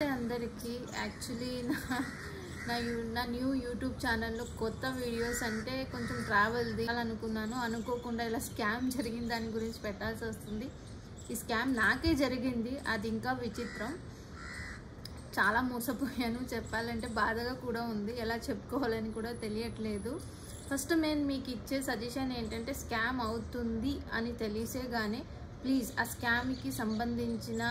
అందరికీ యాక్చువల్లీ నా నా యూ నా న్యూ యూట్యూబ్ ఛానల్లో కొత్త వీడియోస్ అంటే కొంచెం ట్రావెల్ అనుకున్నాను అనుకోకుండా ఇలా స్కామ్ జరిగింది దాని గురించి పెట్టాల్సి వస్తుంది. ఈ స్కామ్ నాకే జరిగింది. అది ఇంకా విచిత్రం. చాలా మోసపోయాను. చెప్పాలంటే బాధగా కూడా ఉంది. ఎలా చెప్పుకోవాలని కూడా తెలియట్లేదు. ఫస్ట్ నేను మీకు ఇచ్చే సజెషన్ ఏంటంటే స్కామ్ అవుతుంది అని తెలిసేగానే ప్లీజ్ ఆ స్కామ్కి సంబంధించిన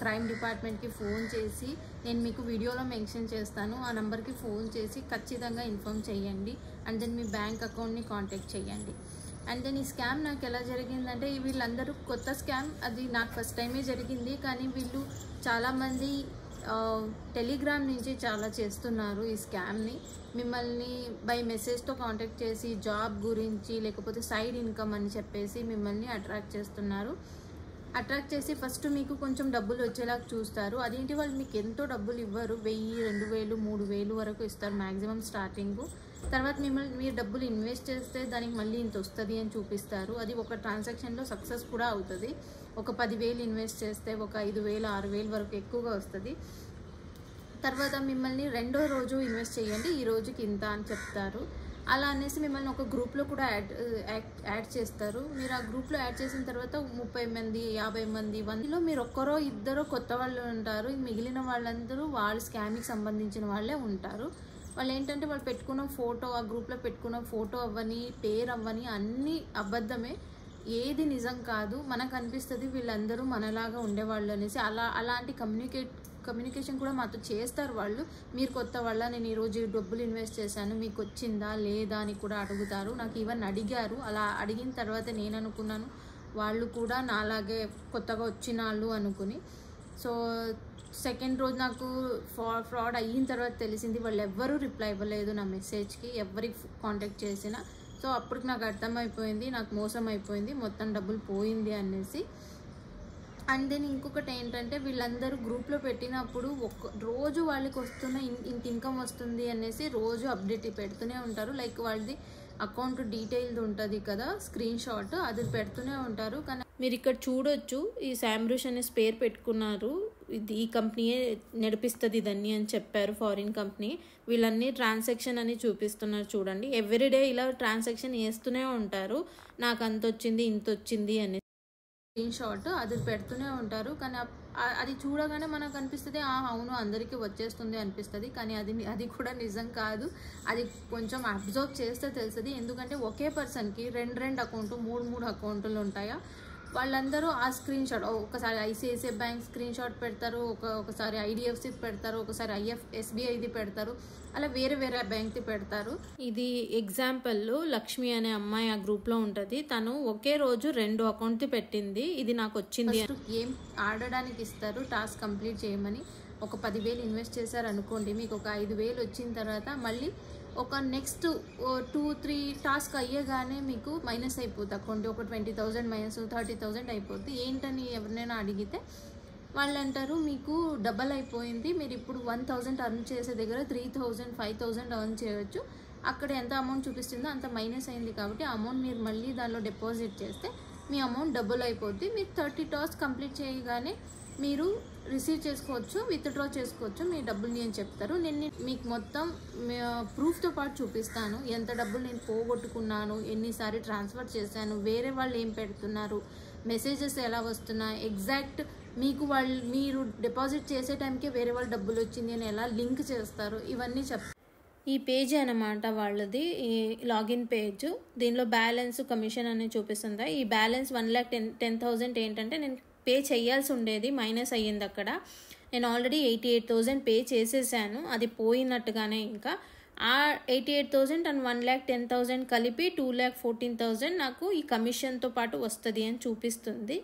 క్రైమ్ డిపార్ట్మెంట్కి ఫోన్ చేసి నేను మీకు వీడియోలో మెన్షన్ చేస్తాను. ఆ నెంబర్కి ఫోన్ చేసి ఖచ్చితంగా ఇన్ఫామ్ చేయండి. అండ్ దెన్ మీ బ్యాంక్ అకౌంట్ని కాంటాక్ట్ చేయండి. అండ్ దెన్ ఈ స్కామ్ నాకు ఎలా జరిగిందంటే వీళ్ళందరూ కొత్త స్కామ్. అది నాకు ఫస్ట్ టైమే జరిగింది. కానీ వీళ్ళు చాలామంది టెలిగ్రామ్ నుంచి చాలా చేస్తున్నారు ఈ స్కామ్ని మిమ్మల్ని బై మెసేజ్తో కాంటాక్ట్ చేసి జాబ్ గురించి లేకపోతే సైడ్ ఇన్కమ్ అని చెప్పేసి మిమ్మల్ని అట్రాక్ట్ చేస్తున్నారు. అట్రాక్ట్ చేసి ఫస్ట్ మీకు కొంచెం డబ్బులు వచ్చేలాగా చూస్తారు. అదేంటి? వాళ్ళు మీకు ఎంతో డబ్బులు ఇవ్వరు. వెయ్యి రెండు వేలు మూడు వేలు వరకు ఇస్తారు మ్యాక్సిమం స్టార్టింగ్ తర్వాత మిమ్మల్ని మీరు డబ్బులు ఇన్వెస్ట్ చేస్తే దానికి మళ్ళీ ఇంత వస్తుంది అని చూపిస్తారు. అది ఒక ట్రాన్సాక్షన్లో సక్సెస్ కూడా అవుతుంది. ఒక పదివేలు ఇన్వెస్ట్ చేస్తే ఒక ఐదు వేలు ఆరు వేలు వరకు ఎక్కువగా వస్తుంది. తర్వాత మిమ్మల్ని రెండో రోజు ఇన్వెస్ట్ చేయండి ఈ రోజుకి ఇంత అని చెప్తారు. అలా అనేసి మిమ్మల్ని ఒక గ్రూప్లో కూడా యాడ్ యాడ్ చేస్తారు. మీరు ఆ గ్రూప్లో యాడ్ చేసిన తర్వాత ముప్పై మంది యాభై మంది వందలో మీరు ఒక్కరో ఇద్దరో కొత్త వాళ్ళు ఉంటారు. మిగిలిన వాళ్ళందరూ వాళ్ళ స్కామ్కి సంబంధించిన వాళ్ళే ఉంటారు. వాళ్ళు ఏంటంటే వాళ్ళు పెట్టుకున్న ఫోటో ఆ గ్రూప్లో పెట్టుకున్న ఫోటో అవ్వని పేరు అవ్వని అన్నీ అబద్ధమే. ఏది నిజం కాదు మనకు అనిపిస్తుంది వీళ్ళందరూ మనలాగా ఉండేవాళ్ళు అనేసి. అలా అలాంటి కమ్యూనికేట్ కమ్యూనికేషన్ కూడా మాతో చేస్తారు వాళ్ళు. మీరు కొత్త వాళ్ళ నేను ఈరోజు డబ్బులు ఇన్వెస్ట్ చేశాను మీకు వచ్చిందా లేదా అని కూడా అడుగుతారు. నాకు ఈవెన్ అడిగారు. అలా అడిగిన తర్వాత నేను అనుకున్నాను వాళ్ళు కూడా నాలాగే కొత్తగా వచ్చిన వాళ్ళు అనుకుని. సో సెకండ్ రోజు నాకు ఫ్రా ఫ్రాడ్ అయిన తర్వాత తెలిసింది వాళ్ళు ఎవ్వరూ రిప్లై ఇవ్వలేదు నా మెసేజ్కి. ఎవరికి కాంటాక్ట్ చేసినా సో అప్పటికి నాకు అర్థమైపోయింది నాకు మోసం అయిపోయింది మొత్తం డబ్బులు పోయింది అనేసి. అండ్ దెన్ ఇంకొకటి ఏంటంటే వీళ్ళందరూ గ్రూప్లో పెట్టినప్పుడు ఒక్క రోజు వాళ్ళకి వస్తున్న ఇంత ఇన్కమ్ వస్తుంది అనేసి రోజు అప్డేట్ పెడుతూనే ఉంటారు. లైక్ వాళ్ళది అకౌంట్ డీటెయిల్డ్ ఉంటుంది కదా స్క్రీన్ షాట్ అది పెడుతూనే ఉంటారు. కానీ మీరు ఇక్కడ చూడొచ్చు ఈ శామ్రూష్ అనే స్పేర్ పెట్టుకున్నారు. ఇది ఈ కంపెనీయే నడిపిస్తుంది ఇదన్నీ అని చెప్పారు ఫారిన్ కంపెనీ. వీళ్ళన్నీ ట్రాన్సాక్షన్ అని చూపిస్తున్నారు చూడండి. ఎవ్రీడే ఇలా ట్రాన్సాక్షన్ వేస్తూనే ఉంటారు. నాకు అంత వచ్చింది ఇంత వచ్చింది అని స్క్రీన్ షాట్ అది పెడుతూనే ఉంటారు. కానీ అది చూడగానే మనకు అనిపిస్తుంది అవును అందరికీ వచ్చేస్తుంది అనిపిస్తుంది. కానీ అది అది కూడా నిజం కాదు. అది కొంచెం అబ్జర్వ్ చేస్తే తెలుస్తుంది. ఎందుకంటే ఒకే పర్సన్కి రెండు రెండు అకౌంట్ మూడు మూడు అకౌంట్లు ఉంటాయా? వాళ్ళందరూ ఆ స్క్రీన్ షాట్ ఒకసారి ఐసిఐసిఐ బ్యాంక్ స్క్రీన్ షాట్ పెడతారు ఒక ఒకసారి ఐడిఎఫ్సి పెడతారు ఒకసారి ఐఎఫ్ ఎస్బీఐది పెడతారు అలా వేరే వేరే బ్యాంక్ది పెడతారు. ఇది ఎగ్జాంపుల్ లక్ష్మి అనే అమ్మాయి ఆ గ్రూప్లో ఉంటుంది. తను ఒకే రోజు రెండు అకౌంట్ది పెట్టింది. ఇది నాకు వచ్చింది గేమ్ ఆడడానికి ఇస్తారు టాస్క్ కంప్లీట్ చేయమని. ఒక పదివేలు ఇన్వెస్ట్ చేశారు అనుకోండి మీకు ఒక ఐదు వేలు వచ్చిన తర్వాత మళ్ళీ ఒక నెక్స్ట్ టూ త్రీ టాస్క్ అయ్యేగానే మీకు మైనస్ అయిపోతుంది అకౌంట్ ఒక twenty thousand minus thirty thousand అయిపోద్ది. ఏంటని ఎవరినైనా అడిగితే వాళ్ళు అంటారు మీకు డబల్ అయిపోయింది. మీరు ఇప్పుడు వన్ థౌజండ్ అర్న్ చేసే దగ్గర three thousand five thousand earn చేయవచ్చు అక్కడ ఎంత అమౌంట్ చూపిస్తుందో అంత మైనస్ అయింది కాబట్టి అమౌంట్ మీరు మళ్ళీ దానిలో డిపాజిట్ చేస్తే మీ అమౌంట్ డబుల్ అయిపోద్ది. మీరు థర్టీ టాస్క్ కంప్లీట్ చేయగానే మీరు రిసీవ్ చేసుకోవచ్చు విత్డ్రా చేసుకోవచ్చు మీ డబ్బుల్ని అని చెప్తారు. నేను మీకు మొత్తం ప్రూఫ్తో పాటు చూపిస్తాను. ఎంత డబ్బులు నేను పోగొట్టుకున్నాను ఎన్నిసారి ట్రాన్స్ఫర్ చేశాను వేరే వాళ్ళు ఏం పెడుతున్నారు మెసేజెస్ ఎలా వస్తున్నాయి ఎగ్జాక్ట్ మీకు వాళ్ళు మీరు డిపాజిట్ చేసే టైంకి వేరే వాళ్ళు డబ్బులు వచ్చింది అని ఎలా లింక్ చేస్తారు ఇవన్నీ చెప్ ఈ పేజ్ అనమాట వాళ్ళది ఈ లాగిన్ పేజ్ దీనిలో బ్యాలెన్స్ కమిషన్ అనేది చూపిస్తుంది. ఈ balance one lakh ten ten thousand ఏంటంటే నేను పే చేయాల్సి ఉండేది మైనస్ అయ్యింది అక్కడ. నేను already eighty eight thousand pay చేసేసాను అది పోయినట్టుగానే ఇంకా. ఆ eighty eight thousand and one lakh ten thousand కలిపి టూ ల్యాక్ ఫోర్టీన్ థౌజండ్ నాకు ఈ కమిషన్తో పాటు వస్తుంది అని చూపిస్తుంది.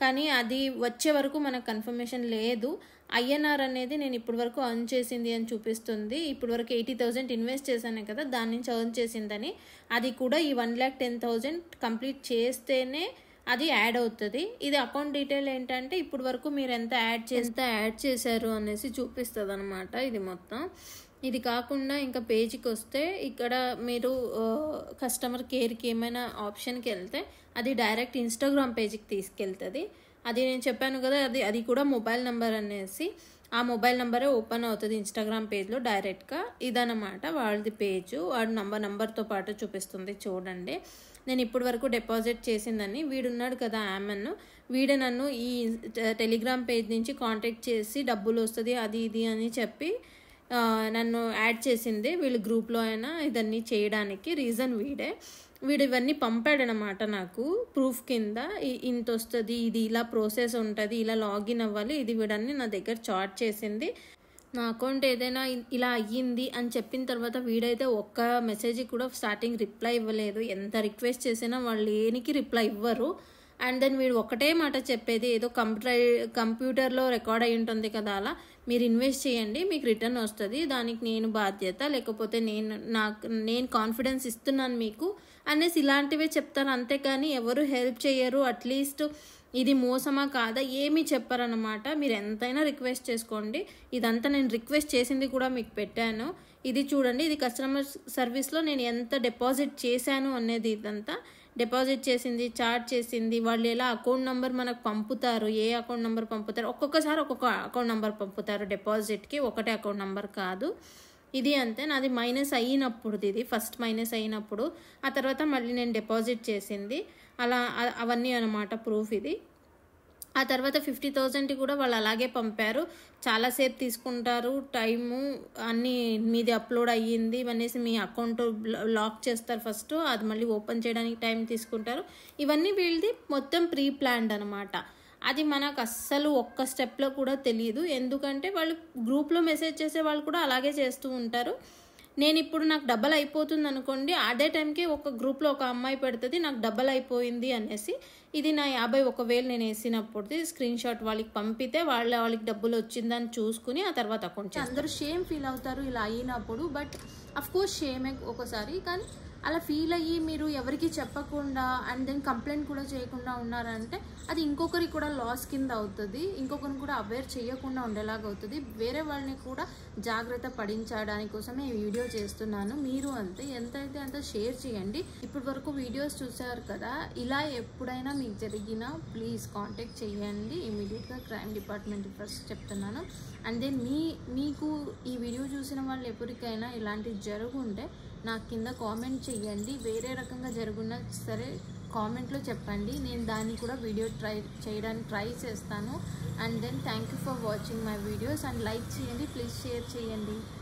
కానీ అది వచ్చే వరకు మనకు కన్ఫర్మేషన్ లేదు. ఐఎన్ఆర్ అనేది నేను ఇప్పటి వరకు అర్న్ చేసింది అని చూపిస్తుంది. ఇప్పటి వరకు ఎయిటీ థౌజండ్ ఇన్వెస్ట్ చేశాను కదా దాని నుంచి అర్న్ చేసిందని. అది కూడా ఈ one lakh ten thousand complete చేస్తేనే అది యాడ్ అవుతుంది. ఇది అకౌంట్ డీటెయిల్ ఏంటంటే ఇప్పుడు వరకు మీరు ఎంత యాడ్ చేస్తే యాడ్ చేశారు అనేసి చూపిస్తుంది అనమాట ఇది మొత్తం. ఇది కాకుండా ఇంకా పేజీకి వస్తే ఇక్కడ మీరు కస్టమర్ కేర్కి ఏమైనా ఆప్షన్కి వెళ్తే అది డైరెక్ట్ ఇన్స్టాగ్రామ్ పేజీకి తీసుకెళ్తుంది. అది నేను చెప్పాను కదా అది అది కూడా మొబైల్ నెంబర్ అనేసి ఆ మొబైల్ నెంబరే ఓపెన్ అవుతుంది ఇన్స్టాగ్రామ్ పేజ్లో డైరెక్ట్గా. ఇదనమాట వాళ్ళది పేజ్. వాడు నంబర్ నంబర్తో పాటు చూపిస్తుంది చూడండి. నేను ఇప్పటి వరకు డిపాజిట్ చేసిందని వీడున్నాడు కదా ఆమెన్. వీడే నన్ను ఈ టెలిగ్రామ్ పేజ్ నుంచి కాంటాక్ట్ చేసి డబ్బులు వస్తుంది అది ఇది అని చెప్పి నన్ను యాడ్ చేసింది వీళ్ళు గ్రూప్లో అయినా ఇదన్నీ చేయడానికి రీజన్ వీడే. వీడు ఇవన్నీ పంపాడనమాట నాకు ప్రూఫ్ కింద. ఇంత వస్తుంది ఇది ఇలా ప్రాసెస్ ఉంటుంది ఇలా లాగిన్ అవ్వాలి ఇది వీడన్నీ నా దగ్గర చాట్ చేసింది. నా అకౌంట్ ఏదైనా ఇలా అయ్యింది అని చెప్పిన తర్వాత వీడైతే ఒక్క మెసేజ్కి కూడా స్టార్టింగ్ రిప్లై ఇవ్వలేదు. ఎంత రిక్వెస్ట్ చేసినా వాళ్ళు ఏనికి రిప్లై ఇవ్వరు. అండ్ దెన్ వీడు ఒకటే మాట చెప్పేది ఏదో కంప్యూటర్ కంప్యూటర్లో రికార్డ్ అయి ఉంటుంది కదా అలా మీరు ఇన్వెస్ట్ చేయండి మీకు రిటర్న్ వస్తుంది దానికి నేను బాధ్యత లేకపోతే నేను నాకు నేను కాన్ఫిడెన్స్ ఇస్తున్నాను మీకు అనేసి ఇలాంటివే చెప్తారు. అంతేకాని ఎవరు హెల్ప్ చేయరు అట్లీస్ట్ ఇది మోసమా కాదా ఏమీ చెప్పారనమాట మీరు ఎంతైనా రిక్వెస్ట్ చేసుకోండి. ఇదంతా నేను రిక్వెస్ట్ చేసింది కూడా మీకు పెట్టాను. ఇది చూడండి ఇది కస్టమర్ సర్వీస్లో నేను ఎంత డిపాజిట్ చేశాను అనేది ఇదంతా. డిపాజిట్ చేసింది చార్జ్ చేసింది వాళ్ళు ఎలా అకౌంట్ నెంబర్ మనకు పంపుతారు ఏ అకౌంట్ నెంబర్ పంపుతారు ఒక్కొక్కసారి ఒక్కొక్క అకౌంట్ నెంబర్ పంపుతారు. డిపాజిట్కి ఒకటే అకౌంట్ నెంబర్ కాదు. ఇది అంతే. నాది మైనస్ అయినప్పుడు ఇది. ఫస్ట్ మైనస్ అయినప్పుడు ఆ తర్వాత మళ్ళీ నేను డిపాజిట్ చేసింది. అలా అవన్నీ అనమాట ప్రూఫ్ ఇది. ఆ తర్వాత ఫిఫ్టీ థౌజండ్ కూడా వాళ్ళు అలాగే పంపారు. చాలాసేపు తీసుకుంటారు టైము అన్నీ మీది అప్లోడ్ అయ్యింది అనేసి మీ అకౌంట్ లాక్ చేస్తారు ఫస్ట్ అది మళ్ళీ ఓపెన్ చేయడానికి టైం తీసుకుంటారు. ఇవన్నీ వీళ్ళది మొత్తం ప్రీ ప్లాన్డ్ అనమాట అది మనకు అస్సలు ఒక్క స్టెప్లో కూడా తెలియదు ఎందుకంటే వాళ్ళు గ్రూప్లో మెసేజ్ చేసే వాళ్ళు కూడా అలాగే చేస్తూ ఉంటారు. నేను ఇప్పుడు నాకు డబల్ అయిపోతుంది అనుకోండి అదే టైంకి ఒక గ్రూప్లో ఒక అమ్మాయి పెడుతుంది నాకు డబల్ అయిపోయింది అనేసి ఇది నా యాభై ఒకవేళ నేను వేసినప్పుడు స్క్రీన్ షాట్ వాళ్ళకి పంపితే వాళ్ళ వాళ్ళకి డబ్బులు వచ్చిందని చూసుకుని ఆ తర్వాత అకౌంట్ అందరూ షేమ్ ఫీల్ అవుతారు ఇలా అయినప్పుడు బట్ అఫ్ కోర్స్ షేమే ఒకసారి కానీ అలా ఫీల్ అయ్యి మీరు ఎవరికి చెప్పకుండా అండ్ దెన్ కంప్లైంట్ కూడా చేయకుండా ఉన్నారంటే అది ఇంకొకరికి కూడా లాస్ కింద అవుతుంది. ఇంకొకరిని కూడా అవేర్ చేయకుండా ఉండేలాగా అవుతుంది. వేరే వాళ్ళని కూడా జాగ్రత్త పడించడానికి కోసమే ఈ వీడియో చేస్తున్నాను. మీరు అంతే ఎంతైతే అంత షేర్ చేయండి. ఇప్పటి వరకు వీడియోస్ చూసారు కదా ఇలా ఎప్పుడైనా మీకు జరిగినా ప్లీజ్ కాంటాక్ట్ చేయండి. ఇమీడియట్గా క్రైమ్ డిపార్ట్మెంట్ ఫస్ట్ చెప్తున్నాను. అండ్ దెన్ మీ మీకు ఈ వీడియో చూసిన వాళ్ళు ఎవరికైనా ఇలాంటివి జరుగుంటే నాకు కింద కామెంట్ చేయండి. వేరే రకంగా జరుగున్నా సరే కామెంట్లో చెప్పండి. నేను దాన్ని కూడా వీడియో ట్రై చేయడానికి ట్రై చేస్తాను. And then thank you for watching my videos and like చేయండి ప్లీజ్ షేర్ చేయండి.